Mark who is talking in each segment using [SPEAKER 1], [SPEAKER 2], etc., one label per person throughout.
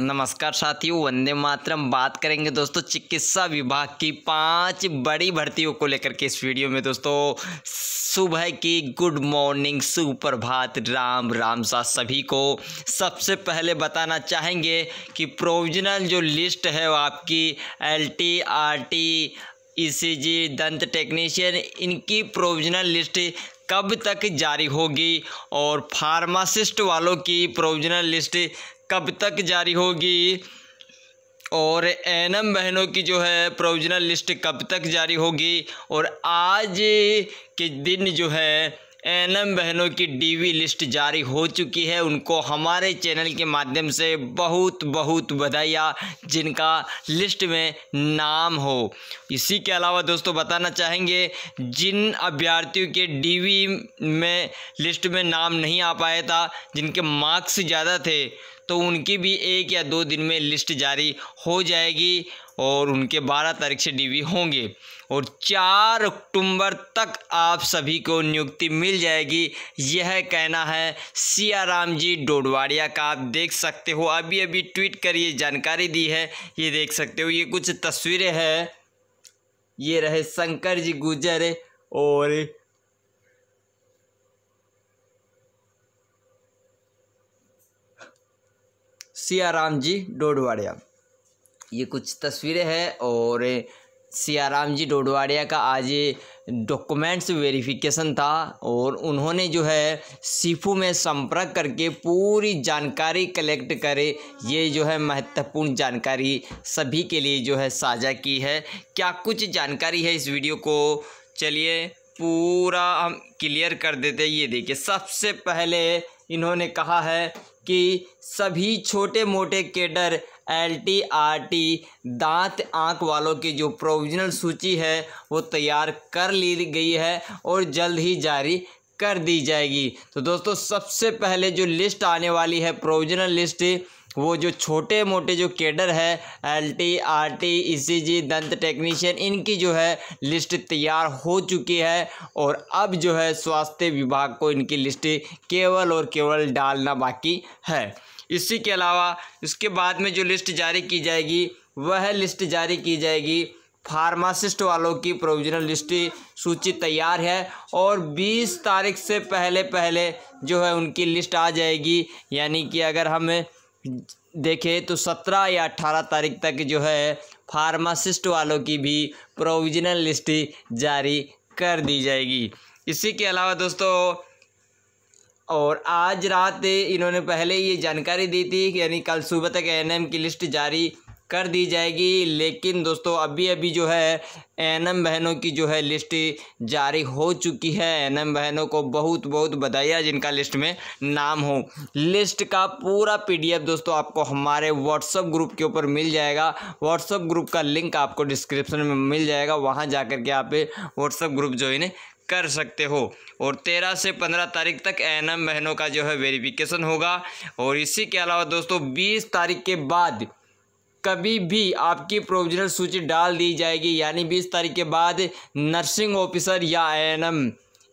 [SPEAKER 1] नमस्कार साथियों, वंदे मातरम। बात करेंगे दोस्तों चिकित्सा विभाग की पाँच बड़ी भर्तियों को लेकर के इस वीडियो में दोस्तों। सुबह की गुड मॉर्निंग सुप्रभात, राम राम सा सभी को। सबसे पहले बताना चाहेंगे कि प्रोविजनल जो लिस्ट है वो आपकी L T, R T, E C G, दंत टेक्नीशियन, इनकी प्रोविजनल लिस्ट कब तक जारी होगी? और फार्मासिस्ट वालों की प्रोविजनल लिस्ट कब तक जारी होगी? और एनम बहनों की जो है प्रोविजनल लिस्ट कब तक जारी होगी? और आज के दिन जो है एनएम बहनों की डीवी लिस्ट जारी हो चुकी है। उनको हमारे चैनल के माध्यम से बहुत बहुत बधाइयाँ, जिनका लिस्ट में नाम हो। इसी के अलावा दोस्तों बताना चाहेंगे, जिन अभ्यर्थियों के डीवी में लिस्ट में नाम नहीं आ पाया था, जिनके मार्क्स ज़्यादा थे तो उनकी भी एक या दो दिन में लिस्ट जारी हो जाएगी और उनके बारह तारीख से डीवी होंगे। और चार अक्टूबर तक आप सभी को नियुक्ति मिल जाएगी। यह कहना है, सियाराम जी डोडवाड़िया का आप देख सकते हो। अभी अभी ट्वीट कर ये जानकारी दी है। ये देख सकते हो, ये कुछ तस्वीरें हैं। ये रहे शंकर जी गुजर और सियाराम जी डोडवाड़िया। ये कुछ तस्वीरें हैं और सियाराम जी डोडवाड़िया का आज डॉक्यूमेंट्स वेरिफिकेशन था और उन्होंने जो है सीफू में संपर्क करके पूरी जानकारी कलेक्ट करे। ये जो है महत्वपूर्ण जानकारी सभी के लिए जो है साझा की है। क्या कुछ जानकारी है इस वीडियो को? चलिए पूरा हम क्लियर कर देते ये देखिए, सबसे पहले इन्होंने कहा है कि सभी छोटे मोटे cadre, L T, R T, दांत, आँख वालों की जो प्रोविजनल सूची है, वो तैयार कर ली गई है और जल्द ही जारी कर दी जाएगी। तो दोस्तों, सबसे पहले जो लिस्ट आने वाली है प्रोविजनल लिस्ट वो जो छोटे मोटे जो केडर है, L T, R T, E C G, दंत टेक्नीशियन, इनकी जो है लिस्ट तैयार हो चुकी है और अब जो है स्वास्थ्य विभाग को इनकी लिस्ट केवल और केवल डालना बाकी है। इसी के अलावा इसके बाद में जो लिस्ट जारी की जाएगी, वह लिस्ट जारी की जाएगी। फार्मासिस्ट वालों की प्रोविजनल लिस्ट सूची तैयार है और 20 तारीख से पहले पहले जो है उनकी लिस्ट आ जाएगी। यानी कि अगर हम देखें तो 17 या 18 तारीख तक जो है फार्मासिस्ट वालों की भी प्रोविजनल लिस्ट जारी कर दी जाएगी। इसी के अलावा दोस्तों, और आज रात इन्होंने पहले ये जानकारी दी थी यानी कल सुबह तक एनएम की लिस्ट जारी कर दी जाएगी। लेकिन दोस्तों अभी अभी जो है, एनएम बहनों की जो है लिस्ट जारी हो चुकी है। एनएम बहनों को बहुत बहुत बधाइयाँ, जिनका लिस्ट में नाम हो। लिस्ट का पूरा पीडीएफ दोस्तों आपको हमारे व्हाट्सअप ग्रुप के ऊपर मिल जाएगा। व्हाट्सअप ग्रुप का लिंक आपको डिस्क्रिप्शन में मिल जाएगा। वहाँ जा के आप व्हाट्सअप ग्रुप ज्वाइन कर सकते हो। और तेरह से पंद्रह तारीख तक एन एम बहनों का जो है वेरिफिकेशन होगा। और इसी के अलावा दोस्तों, बीस तारीख के बाद कभी भी आपकी प्रोविजनल सूची डाल दी जाएगी, यानी बीस तारीख के बाद नर्सिंग ऑफिसर या एएनएम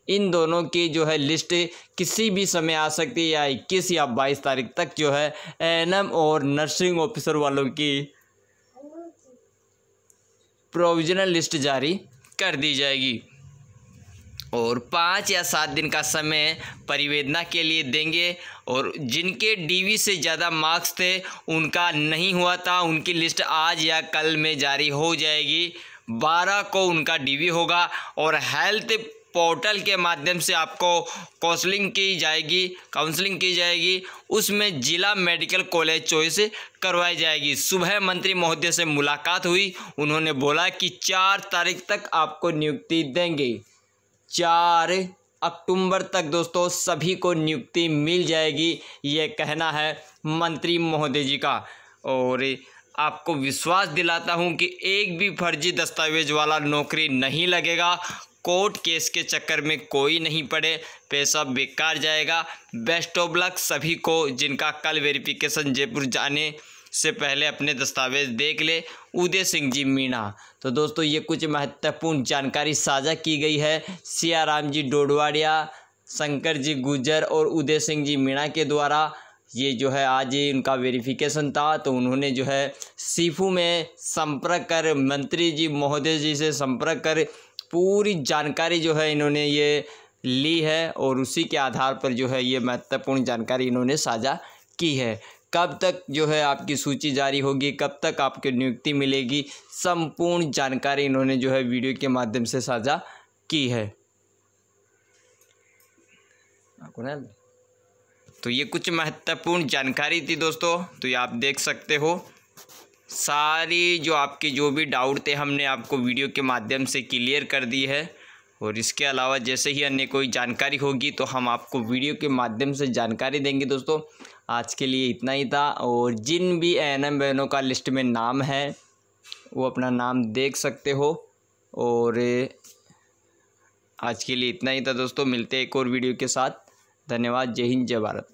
[SPEAKER 1] इन दोनों की जो है लिस्ट किसी भी समय आ सकती है या इक्कीस या बाईस तारीख तक जो है एएनएम और नर्सिंग ऑफिसर वालों की प्रोविजनल लिस्ट जारी कर दी जाएगी। और पाँच या सात दिन का समय परिवेदना के लिए देंगे। और जिनके डीवी से ज़्यादा मार्क्स थे, उनका नहीं हुआ था, उनकी लिस्ट आज या कल में जारी हो जाएगी। बारह को उनका डीवी होगा और हेल्थ पोर्टल के माध्यम से आपको काउंसलिंग की जाएगी, काउंसलिंग की जाएगी। उसमें जिला मेडिकल कॉलेज चॉइस करवाई जाएगी। सुबह मंत्री महोदय से मुलाकात हुई। उन्होंने बोला कि चार तारीख तक आपको नियुक्ति देंगे। चार अक्टूबर तक दोस्तों सभी को नियुक्ति मिल जाएगी, ये कहना है मंत्री महोदय जी का। और आपको विश्वास दिलाता हूँ कि एक भी फर्जी दस्तावेज़ वाला नौकरी नहीं लगेगा। कोर्ट केस के चक्कर में कोई नहीं पड़े, पैसा बेकार जाएगा। बेस्ट ऑफ़ लक सभी को, जिनका कल वेरिफिकेशन जयपुर जाने से पहले अपने दस्तावेज़ देख ले। उदय सिंह जी, मीणा। तो दोस्तों, ये कुछ महत्वपूर्ण जानकारी साझा की गई है। सियाराम जी डोडवाड़िया, शंकर जी गुजर और उदय सिंह जी, मीणा के द्वारा। ये जो है, आज उनका वेरिफिकेशन था। तो उन्होंने जो है, सीफू में संपर्क कर, मंत्री जी, महोदय जी से संपर्क कर, पूरी जानकारी जो है इन्होंने ये ली है और उसी के आधार पर जो है, ये महत्वपूर्ण जानकारी इन्होंने साझा की है। कब तक जो है आपकी सूची जारी होगी, कब तक आपकी नियुक्ति मिलेगी, संपूर्ण जानकारी इन्होंने जो है वीडियो के माध्यम से साझा की है। तो ये कुछ महत्वपूर्ण जानकारी थी दोस्तों तो ये आप देख सकते हो। सारी जो आपके जो भी डाउट थे, हमने आपको वीडियो के माध्यम से क्लियर कर दी है। और इसके अलावा जैसे ही अन्य कोई जानकारी होगी तो हम आपको वीडियो के माध्यम से जानकारी देंगे दोस्तों। आज के लिए इतना ही था और जिन भी एन एम बहनों का लिस्ट में नाम है, वो अपना नाम देख सकते हो। और आज के लिए इतना ही था दोस्तों, मिलते एक और वीडियो के साथ। धन्यवाद, जय हिंद, जय भारत।